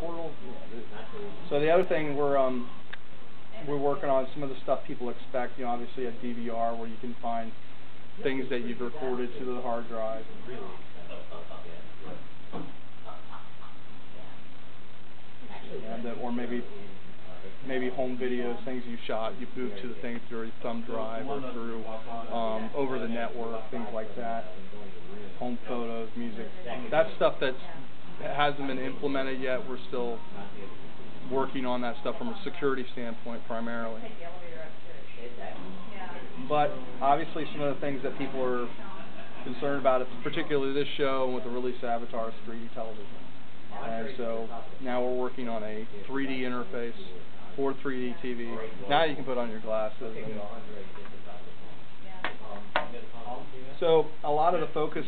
portal. Yeah, it- So the other thing we're um we're working on some of the stuff people expect. You know, obviously a DVR where you can find things that you've recorded to the hard drive. And that, or maybe maybe home videos, things you shot, you boot to the thing through your thumb drive or through um, over the network, things like that. Home photos, music. That's stuff that hasn't been implemented yet. We're still working on that stuff from a security standpoint primarily. But obviously some of the things that people are concerned about, particularly this show and with the release of Avatar, is 3D television. And so now we're working on a 3D interface for 3D TV. Now you can put on your glasses. And so a lot of the focus